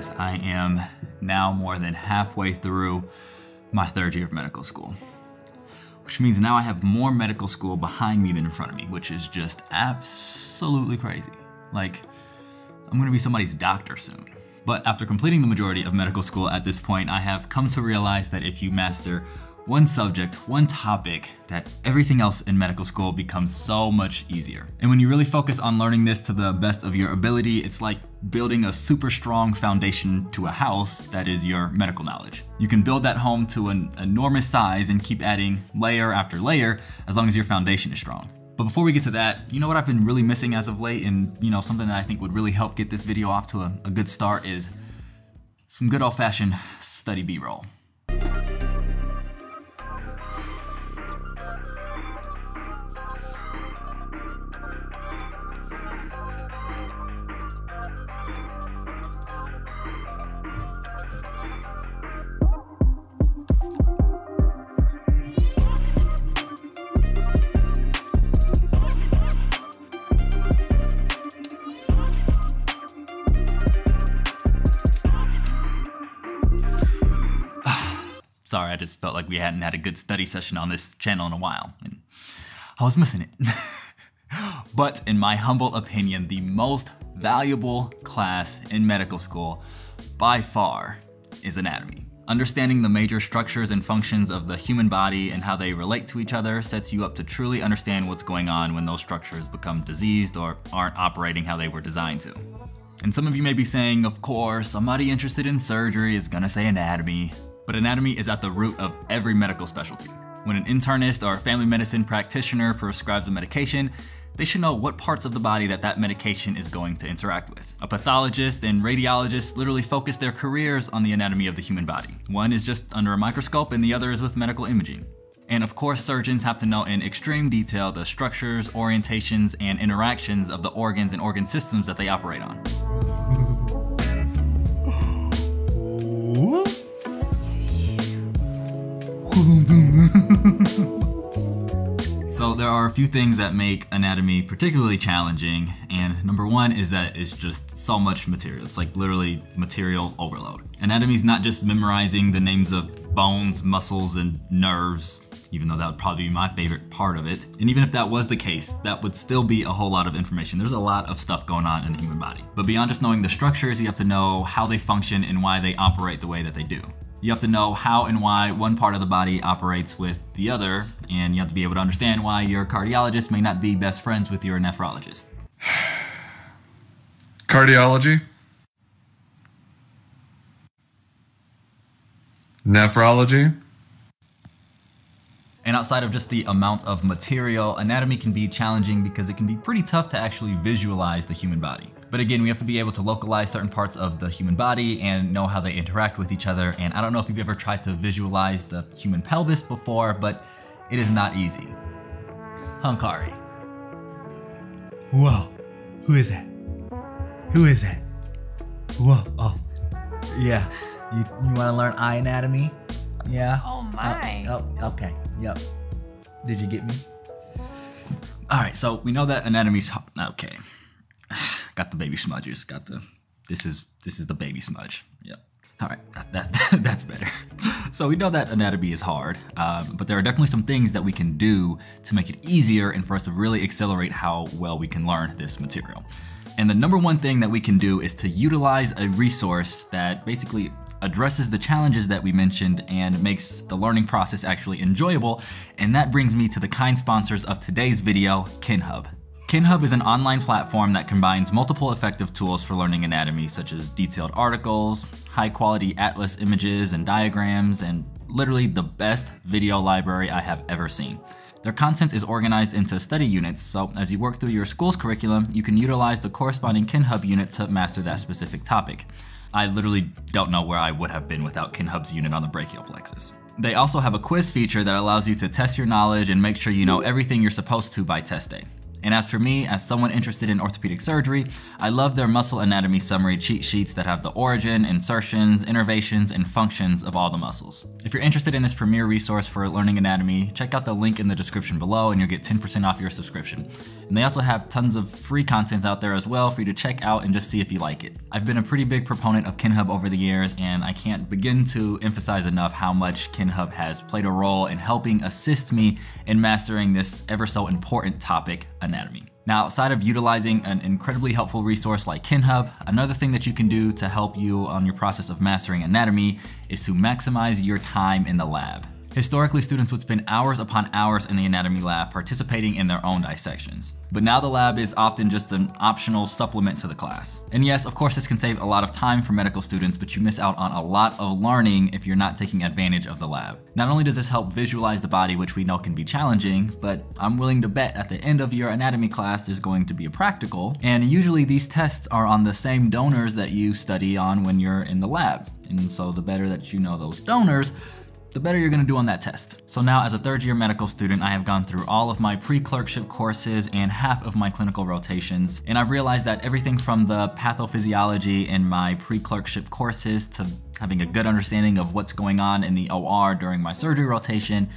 guys, I am now more than halfway through my third year of medical school. Which means now I have more medical school behind me than in front of me, which is just absolutely crazy. Like, I'm gonna be somebody's doctor soon. But after completing the majority of medical school at this point, I have come to realize that if you master one subject, one topic, that everything else in medical school becomes so much easier. And when you really focus on learning this to the best of your ability, it's like building a super strong foundation to a house that is your medical knowledge. You can build that home to an enormous size and keep adding layer after layer as long as your foundation is strong. But before we get to that, you know what I've been really missing as of late and you know something that I think would really help get this video off to a, a good start is some good old fashioned study B-roll. Sorry, I just felt like we hadn't had a good study session on this channel in a while. And I was missing it. but in my humble opinion, the most valuable class in medical school by far is anatomy. Understanding the major structures and functions of the human body and how they relate to each other sets you up to truly understand what's going on when those structures become diseased or aren't operating how they were designed to. And some of you may be saying, of course, somebody interested in surgery is gonna say anatomy but anatomy is at the root of every medical specialty. When an internist or family medicine practitioner prescribes a medication, they should know what parts of the body that that medication is going to interact with. A pathologist and radiologist literally focus their careers on the anatomy of the human body. One is just under a microscope and the other is with medical imaging. And of course, surgeons have to know in extreme detail the structures, orientations, and interactions of the organs and organ systems that they operate on. so there are a few things that make anatomy particularly challenging, and number one is that it's just so much material. It's like literally material overload. Anatomy is not just memorizing the names of bones, muscles, and nerves, even though that would probably be my favorite part of it. And even if that was the case, that would still be a whole lot of information. There's a lot of stuff going on in the human body. But beyond just knowing the structures, you have to know how they function and why they operate the way that they do. You have to know how and why one part of the body operates with the other, and you have to be able to understand why your cardiologist may not be best friends with your nephrologist. Cardiology? Nephrology? And outside of just the amount of material, anatomy can be challenging because it can be pretty tough to actually visualize the human body. But again, we have to be able to localize certain parts of the human body and know how they interact with each other. And I don't know if you've ever tried to visualize the human pelvis before, but it is not easy. Hunkari. Whoa, who is that? Who is that? Whoa, oh, yeah. You, you want to learn eye anatomy? Yeah. Oh uh, my. Oh, oh, okay. Yep. Did you get me? All right, so we know that anatomy's okay. Got the baby smudges. Got the this is this is the baby smudge. Yep. All right, that's that's better. So we know that anatomy is hard, um, but there are definitely some things that we can do to make it easier and for us to really accelerate how well we can learn this material. And the number one thing that we can do is to utilize a resource that basically addresses the challenges that we mentioned and makes the learning process actually enjoyable. And that brings me to the kind sponsors of today's video, Kenhub. Kenhub is an online platform that combines multiple effective tools for learning anatomy, such as detailed articles, high quality atlas images and diagrams, and literally the best video library I have ever seen. Their content is organized into study units, so as you work through your school's curriculum, you can utilize the corresponding Kenhub unit to master that specific topic. I literally don't know where I would have been without Kenhub's unit on the brachial plexus. They also have a quiz feature that allows you to test your knowledge and make sure you know everything you're supposed to by test day. And as for me, as someone interested in orthopedic surgery, I love their muscle anatomy summary cheat sheets that have the origin, insertions, innervations, and functions of all the muscles. If you're interested in this premier resource for learning anatomy, check out the link in the description below and you'll get 10% off your subscription. And they also have tons of free content out there as well for you to check out and just see if you like it. I've been a pretty big proponent of Kenhub over the years and I can't begin to emphasize enough how much Kenhub has played a role in helping assist me in mastering this ever so important topic, anatomy. Now, outside of utilizing an incredibly helpful resource like Kenhub, another thing that you can do to help you on your process of mastering anatomy is to maximize your time in the lab. Historically, students would spend hours upon hours in the anatomy lab participating in their own dissections. But now the lab is often just an optional supplement to the class. And yes, of course this can save a lot of time for medical students, but you miss out on a lot of learning if you're not taking advantage of the lab. Not only does this help visualize the body, which we know can be challenging, but I'm willing to bet at the end of your anatomy class there's going to be a practical, and usually these tests are on the same donors that you study on when you're in the lab. And so the better that you know those donors, the better you're gonna do on that test. So now as a third year medical student, I have gone through all of my pre-clerkship courses and half of my clinical rotations, and I've realized that everything from the pathophysiology in my pre-clerkship courses to having a good understanding of what's going on in the OR during my surgery rotation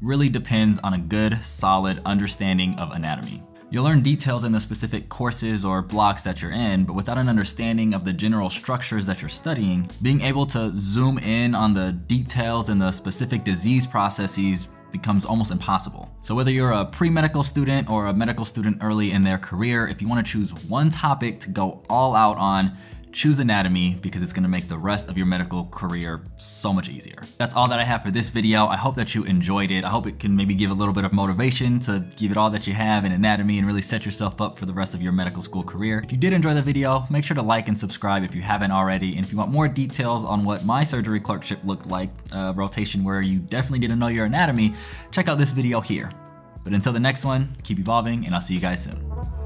really depends on a good, solid understanding of anatomy. You'll learn details in the specific courses or blocks that you're in, but without an understanding of the general structures that you're studying, being able to zoom in on the details and the specific disease processes becomes almost impossible. So whether you're a pre-medical student or a medical student early in their career, if you wanna choose one topic to go all out on, choose anatomy because it's gonna make the rest of your medical career so much easier. That's all that I have for this video. I hope that you enjoyed it. I hope it can maybe give a little bit of motivation to give it all that you have in anatomy and really set yourself up for the rest of your medical school career. If you did enjoy the video, make sure to like and subscribe if you haven't already. And if you want more details on what my surgery clerkship looked like, a rotation where you definitely didn't know your anatomy, check out this video here. But until the next one, keep evolving and I'll see you guys soon.